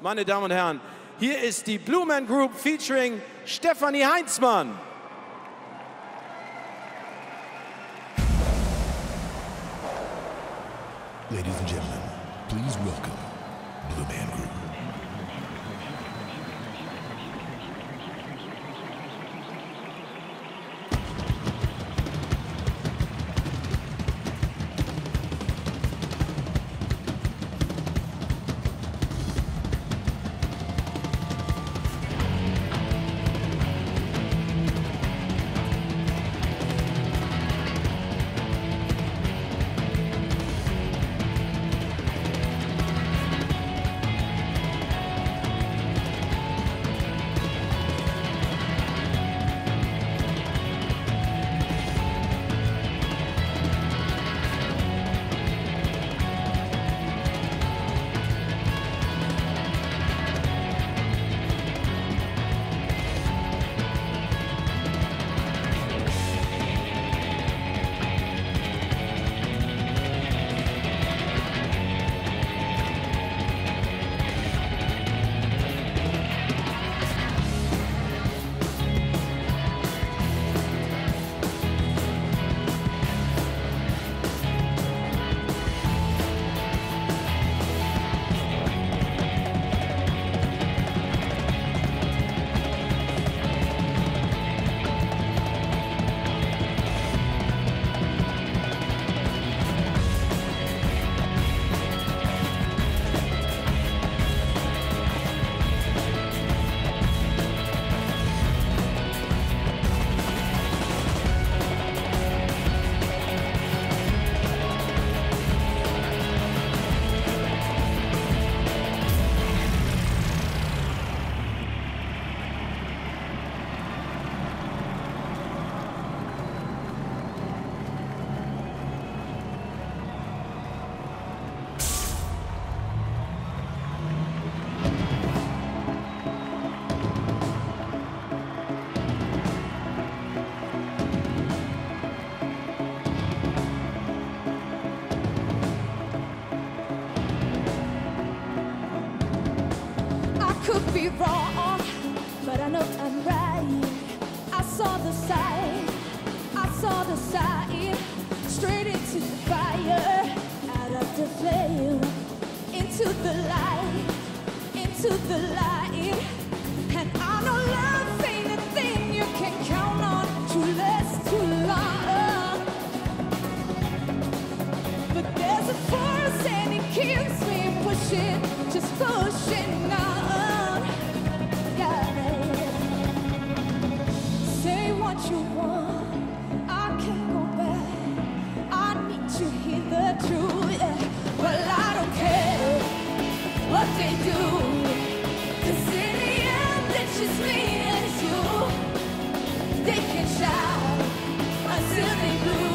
Meine Damen und Herren, hier ist die Blue Man Group featuring Stefanie Heinzmann. Ladies and gentlemen, please welcome Blue Man Group. Be wrong, but I know I'm right. I saw the sign, I saw the sign, straight into the fire, out of the flame, into the light, into the light. And I know love ain't a thing you can count on to last too long. But there's a force and it keeps me pushing, just pushing They can shout until they bloom.